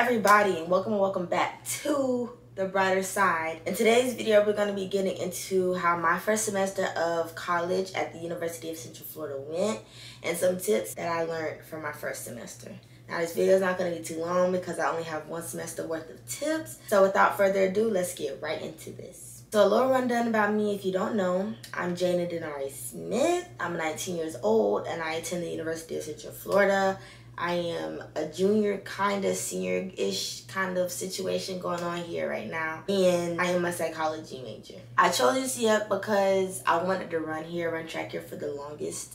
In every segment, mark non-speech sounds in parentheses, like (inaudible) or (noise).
everybody and welcome and welcome back to the brighter side. In today's video we're going to be getting into how my first semester of college at the University of Central Florida went and some tips that I learned from my first semester. Now this video is not going to be too long because I only have one semester worth of tips. So without further ado, let's get right into this. So a little rundown about me if you don't know. I'm Jana Danarii Smith. I'm 19 years old and I attend the University of Central Florida I am a junior, kind of senior-ish kind of situation going on here right now. And I am a psychology major. I chose UCF because I wanted to run here, run track here for the longest.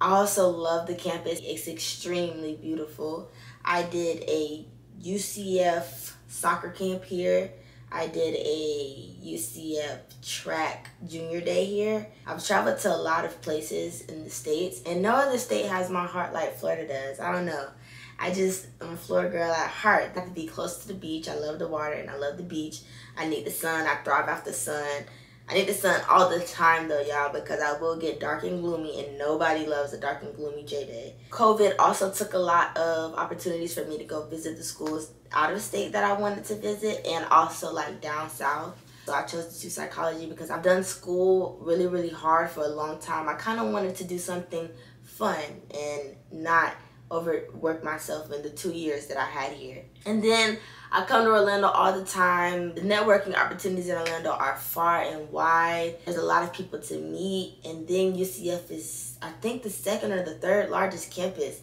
I also love the campus. It's extremely beautiful. I did a UCF soccer camp here I did a UCF track junior day here. I've traveled to a lot of places in the States, and no other state has my heart like Florida does. I don't know. I just, I'm a Florida girl at heart. I have to be close to the beach. I love the water and I love the beach. I need the sun. I thrive off the sun. I need the sun all the time though, y'all, because I will get dark and gloomy and nobody loves a dark and gloomy J-Day. COVID also took a lot of opportunities for me to go visit the schools out of state that I wanted to visit and also like down south. So I chose to do psychology because I've done school really, really hard for a long time. I kind of wanted to do something fun and not overwork myself in the two years that I had here. And then I come to Orlando all the time. The networking opportunities in Orlando are far and wide. There's a lot of people to meet. And then UCF is, I think, the second or the third largest campus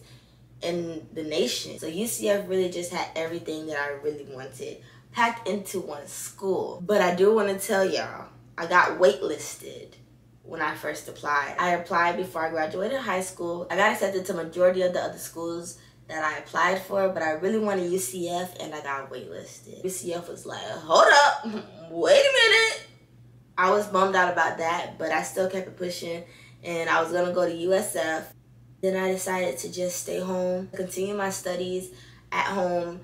in the nation. So UCF really just had everything that I really wanted packed into one school. But I do want to tell y'all, I got waitlisted when I first applied. I applied before I graduated high school. I got accepted to majority of the other schools that I applied for, but I really wanted UCF and I got waitlisted. UCF was like, hold up, (laughs) wait a minute. I was bummed out about that, but I still kept it pushing and I was gonna go to USF. Then I decided to just stay home, continue my studies at home,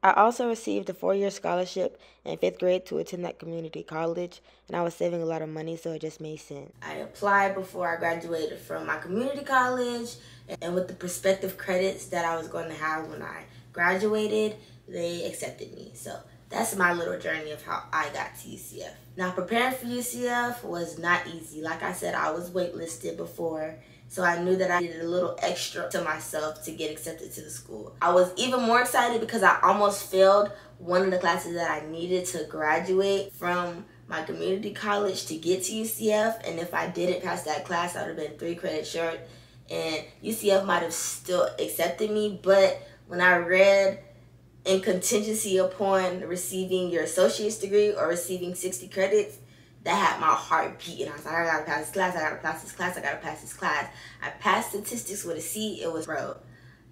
I also received a four-year scholarship in fifth grade to attend that community college, and I was saving a lot of money, so it just made sense. I applied before I graduated from my community college, and with the prospective credits that I was going to have when I graduated, they accepted me. So that's my little journey of how I got to UCF. Now, preparing for UCF was not easy. Like I said, I was waitlisted before, so I knew that I needed a little extra to myself to get accepted to the school. I was even more excited because I almost failed one of the classes that I needed to graduate from my community college to get to UCF. And if I didn't pass that class, I would have been three credits short. And UCF might have still accepted me. But when I read in contingency upon receiving your associate's degree or receiving 60 credits, that had my heart beating. I was like, I gotta pass this class, I gotta pass this class, I gotta pass this class. I passed statistics with a C, it was bro.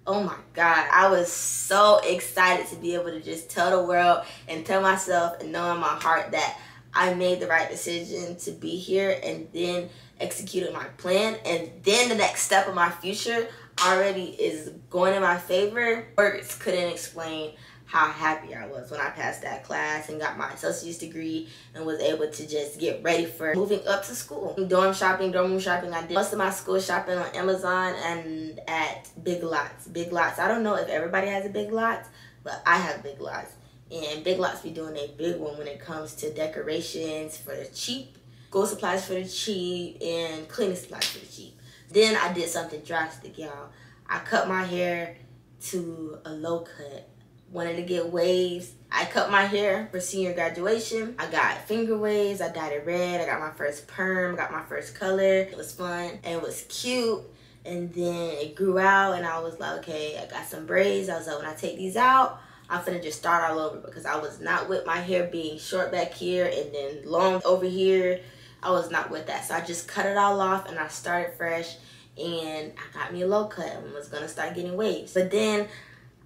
Oh my God, I was so excited to be able to just tell the world and tell myself and know in my heart that I made the right decision to be here and then executed my plan. And then the next step of my future already is going in my favor. Words couldn't explain how happy I was when I passed that class and got my associate's degree and was able to just get ready for moving up to school. Dorm shopping, dorm room shopping, I did most of my school shopping on Amazon and at Big Lots. Big Lots, I don't know if everybody has a Big Lots, but I have Big Lots. And Big Lots be doing a big one when it comes to decorations for the cheap, school supplies for the cheap, and cleaning supplies for the cheap. Then I did something drastic, y'all. I cut my hair to a low cut wanted to get waves. I cut my hair for senior graduation. I got finger waves. I dyed it red. I got my first perm. Got my first color. It was fun and it was cute. And then it grew out and I was like, okay, I got some braids. I was like, when I take these out, I'm finna just start all over because I was not with my hair being short back here and then long over here. I was not with that. So I just cut it all off and I started fresh and I got me a low cut and was gonna start getting waves. But then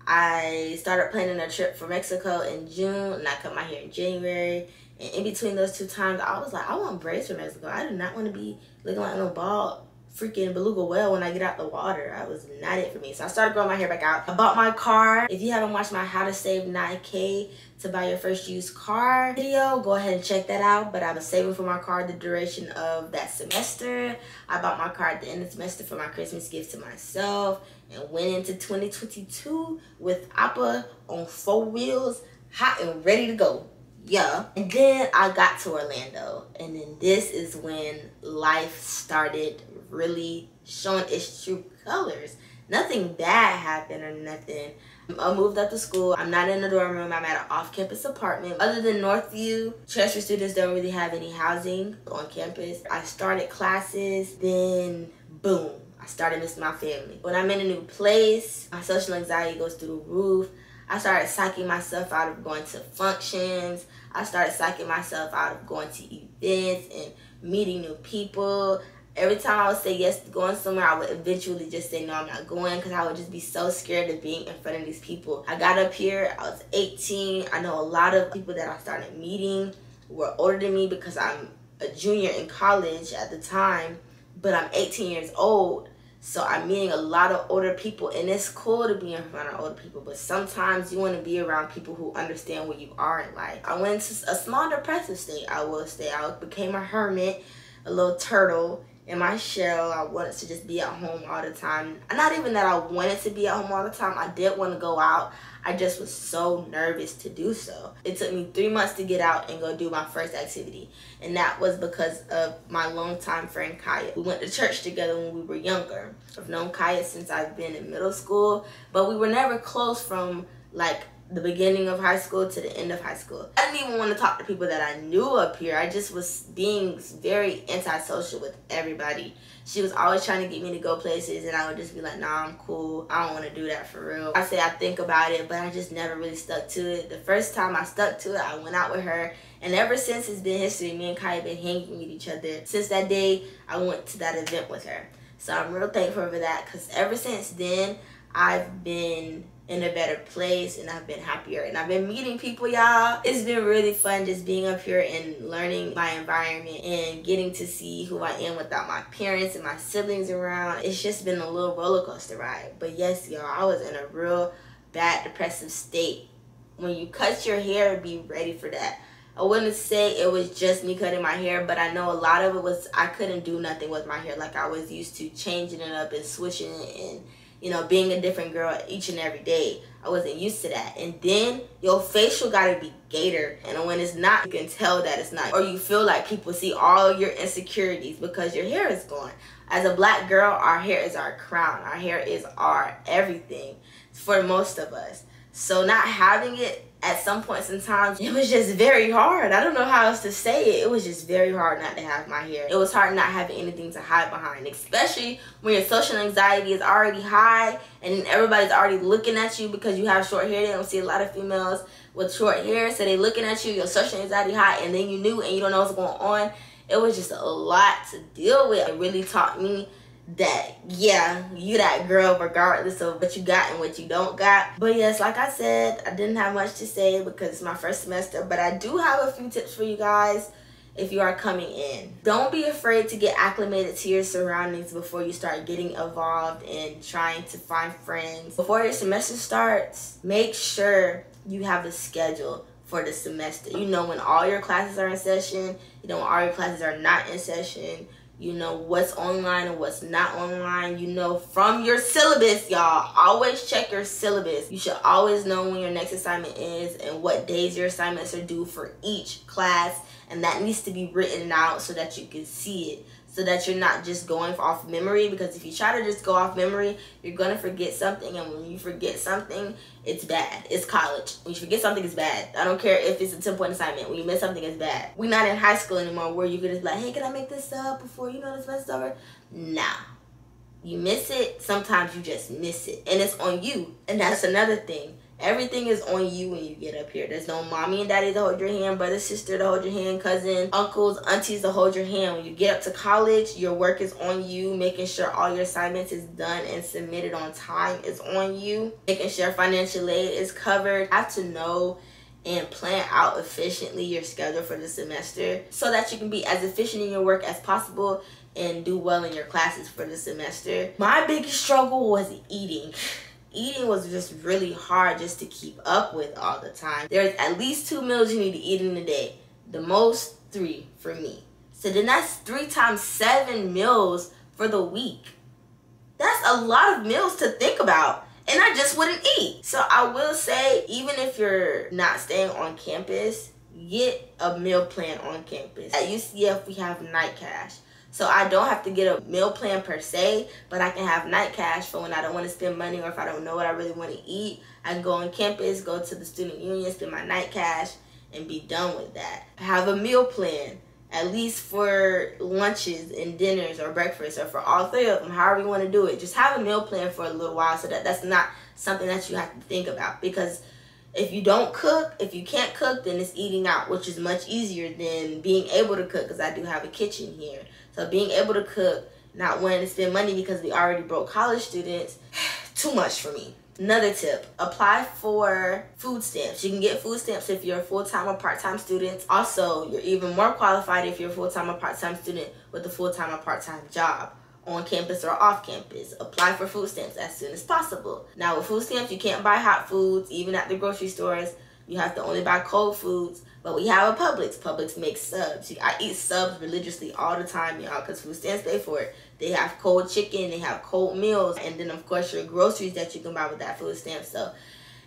I started planning a trip for Mexico in June and I cut my hair in January. And in between those two times, I was like, I want braids for Mexico. I do not want to be looking like no bald freaking beluga whale when I get out the water. I was not it for me. So I started growing my hair back out. I bought my car. If you haven't watched my how to save 9K to buy your first used car video, go ahead and check that out. But I was saving for my car the duration of that semester. I bought my car at the end of the semester for my Christmas gift to myself and went into 2022 with Appa on four wheels, hot and ready to go. Yeah. And then I got to Orlando. And then this is when life started really showing its true colors. Nothing bad happened or nothing. I moved up to school. I'm not in a dorm room. I'm at an off-campus apartment. Other than Northview, transfer students don't really have any housing on campus. I started classes, then boom, I started missing my family. When I'm in a new place, my social anxiety goes through the roof. I started psyching myself out of going to functions. I started psyching myself out of going to events and meeting new people every time I would say yes to going somewhere, I would eventually just say no, I'm not going because I would just be so scared of being in front of these people. I got up here, I was 18. I know a lot of people that I started meeting were older than me because I'm a junior in college at the time, but I'm 18 years old. So I'm meeting a lot of older people, and it's cool to be in front of older people. But sometimes you want to be around people who understand where you are in life. I went into a small depressive state. I will say I became a hermit, a little turtle, in my shell. I wanted to just be at home all the time. Not even that I wanted to be at home all the time. I did want to go out. I just was so nervous to do so. It took me three months to get out and go do my first activity. And that was because of my longtime friend Kaya. We went to church together when we were younger. I've known Kaya since I've been in middle school, but we were never close from like the beginning of high school to the end of high school. I didn't even want to talk to people that I knew up here. I just was being very antisocial with everybody. She was always trying to get me to go places and I would just be like, nah, I'm cool. I don't want to do that for real. I say I think about it, but I just never really stuck to it. The first time I stuck to it, I went out with her. And ever since it's been history, me and Kai have been hanging with each other. Since that day, I went to that event with her. So I'm real thankful for that because ever since then, I've been in a better place and I've been happier. And I've been meeting people y'all. It's been really fun just being up here and learning my environment and getting to see who I am without my parents and my siblings around. It's just been a little roller coaster ride. But yes y'all I was in a real bad depressive state. When you cut your hair be ready for that. I wouldn't say it was just me cutting my hair, but I know a lot of it was I couldn't do nothing with my hair like I was used to changing it up and switching it and you know, being a different girl each and every day. I wasn't used to that. And then your facial gotta be gator. And when it's not, you can tell that it's not. Or you feel like people see all your insecurities because your hair is gone. As a black girl, our hair is our crown. Our hair is our everything for most of us. So not having it at some points in time, it was just very hard. I don't know how else to say it. It was just very hard not to have my hair. It was hard not having anything to hide behind, especially when your social anxiety is already high and everybody's already looking at you because you have short hair. They don't see a lot of females with short hair, so they looking at you, your social anxiety high, and then you knew and you don't know what's going on. It was just a lot to deal with. It really taught me that yeah you that girl regardless of what you got and what you don't got. But yes like i said i didn't have much to say because it's my first semester but i do have a few tips for you guys if you are coming in. Don't be afraid to get acclimated to your surroundings before you start getting involved and trying to find friends. Before your semester starts make sure you have a schedule for the semester. You know when all your classes are in session you know when all your classes are not in session you know what's online and what's not online. You know from your syllabus y'all. Always check your syllabus. You should always know when your next assignment is and what days your assignments are due for each class. And that needs to be written out so that you can see it so that you're not just going off memory because if you try to just go off memory you're gonna forget something and when you forget something it's bad. It's college. When you forget something it's bad. I don't care if it's a 10 point assignment. When you miss something it's bad. We're not in high school anymore where you can just be like hey can i make this up before you know this mess over? Nah. You miss it sometimes you just miss it and it's on you. And that's another thing Everything is on you when you get up here. There's no mommy and daddy to hold your hand, brother, sister to hold your hand, cousin, uncles, aunties to hold your hand. When you get up to college, your work is on you. Making sure all your assignments is done and submitted on time is on you. Making sure financial aid is covered. You have to know and plan out efficiently your schedule for the semester so that you can be as efficient in your work as possible and do well in your classes for the semester. My biggest struggle was eating (laughs) eating was just really hard just to keep up with all the time. There's at least two meals you need to eat in a day. The most, three for me. So then that's three times seven meals for the week. That's a lot of meals to think about. and I just wouldn't eat. So I will say, even if you're not staying on campus, get a meal plan on campus. At UCF, we have Knight Cash. So I don't have to get a meal plan per se, but I can have Knight Cash for when I don't want to spend money or if I don't know what I really want to eat. I go on campus, go to the student union, spend my Knight Cash, and be done with that. Have a meal plan, at least for lunches and dinners or breakfast or for all three of them, however you want to do it. Just have a meal plan for a little while so that that's not something that you have to think about because if you don't cook, if you can't cook, then it's eating out, which is much easier than being able to cook because I do have a kitchen here. So being able to cook, not wanting to spend money because we already broke college students, (sighs) too much for me. Another tip, apply for food stamps. You can get food stamps if you're a full-time or part-time student. Also, you're even more qualified if you're a full-time or part-time student with a full-time or part-time job on campus or off campus. Apply for food stamps as soon as possible. Now with food stamps, you can't buy hot foods even at the grocery stores. You have to only buy cold foods. But we have a Publix. Publix makes subs. I eat subs religiously all the time, y'all, because food stamps pay for it. They have cold chicken, they have cold meals, and then of course your groceries that you can buy with that food stamp. So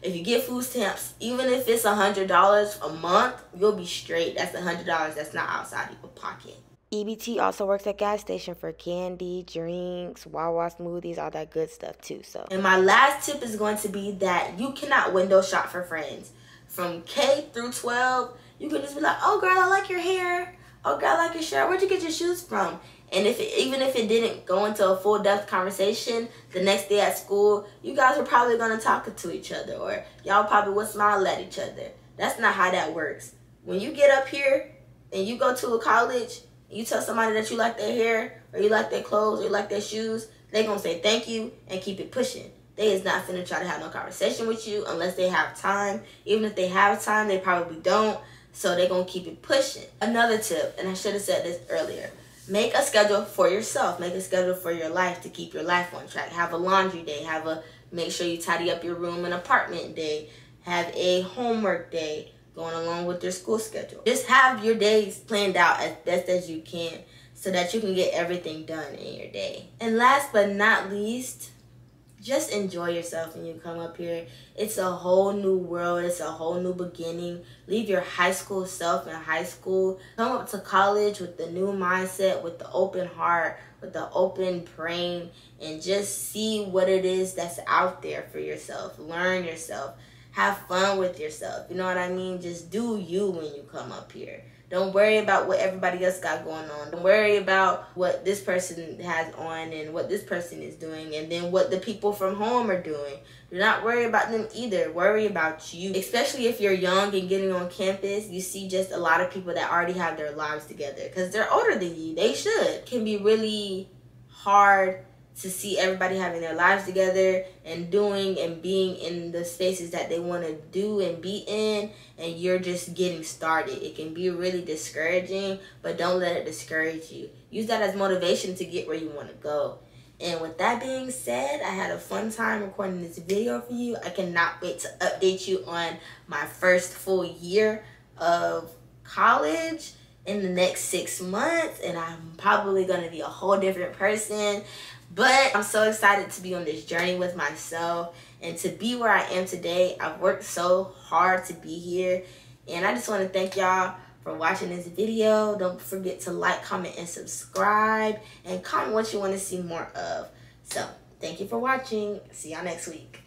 if you get food stamps, even if it's a hundred dollars a month, you'll be straight. That's a hundred dollars that's not outside your pocket. EBT also works at gas station for candy, drinks, Wawa smoothies, all that good stuff too. So, and my last tip is going to be that you cannot window shop for friends. From K through 12, you can just be like, "Oh, girl, I like your hair. Oh, girl, I like your shirt. Where'd you get your shoes from?" And if it, even if it didn't go into a full depth conversation, the next day at school, you guys were probably gonna talk to each other, or y'all probably would smile at each other. That's not how that works. When you get up here and you go to a college, you tell somebody that you like their hair, or you like their clothes, or you like their shoes, they're gonna say thank you and keep it pushing. They is not finna try to have no conversation with you unless they have time. Even if they have time, they probably don't. So they're gonna keep it pushing. Another tip, and I should have said this earlier. Make a schedule for yourself. Make a schedule for your life to keep your life on track. Have a laundry day. Have a make sure you tidy up your room and apartment day. Have a homework day going along with your school schedule. Just have your days planned out as best as you can so that you can get everything done in your day. And last but not least, just enjoy yourself when you come up here. It's a whole new world. It's a whole new beginning. Leave your high school self in high school. Come up to college with the new mindset, with the open heart, with the open brain, and just see what it is that's out there for yourself. Learn yourself. Have fun with yourself. You know what I mean? Just do you when you come up here. Don't worry about what everybody else got going on. Don't worry about what this person has on and what this person is doing and then what the people from home are doing. Do not worry about them either. Worry about you. Especially if you're young and getting on campus, you see just a lot of people that already have their lives together because they're older than you. They should. Can be really hard to see everybody having their lives together and doing and being in the spaces that they want to do and be in and you're just getting started. It can be really discouraging but don't let it discourage you. Use that as motivation to get where you want to go. And with that being said i had a fun time recording this video for you. I cannot wait to update you on my first full year of college in the next six months and i'm probably going to be a whole different person but I'm so excited to be on this journey with myself and to be where I am today. I've worked so hard to be here. And I just want to thank y'all for watching this video. Don't forget to like, comment, and subscribe. And comment what you want to see more of. So, thank you for watching. See y'all next week.